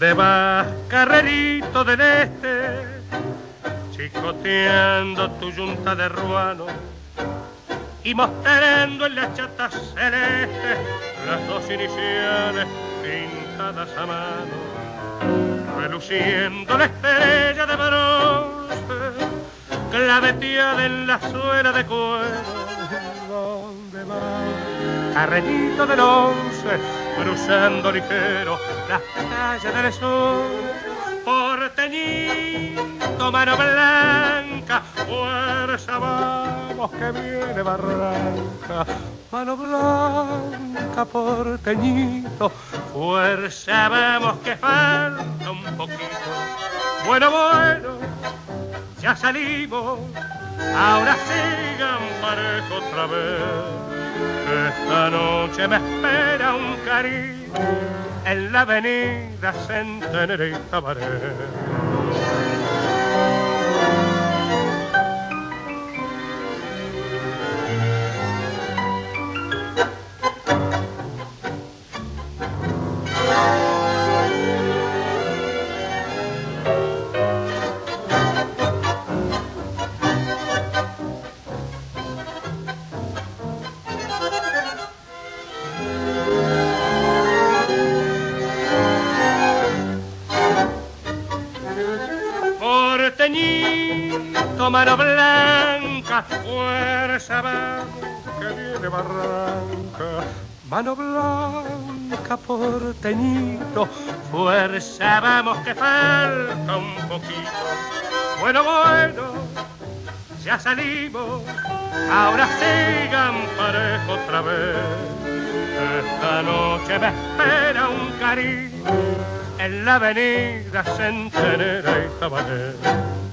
¿Dónde vas, carrerito del este? Chicoteando tu yunta de ruano y mostrando en la chata celeste las dos iniciales pintadas a mano, reluciendo la estrella de bronce, claveteada en la suela de cuero. ¿Dónde va? Carrerito del once, cruzando ligero las calles del sur, porteñito, mano blanca, fuerza vamos que viene barranca, mano blanca, porteñito, fuerza vamos que falta un poquito, bueno, bueno, ya salimos, ahora sigan parejo otra vez. Noche me espera un cariño en la avenida Centenario y Porteñito, mano blanca, fuerza vamos que viene barranca. Mano blanca, porteñito, fuerza vamos que falta un poquito. Bueno, bueno, ya salimos, ahora sigan parejo otra vez. Esta noche me espera un cariño en la avenida Centenera y Tabané.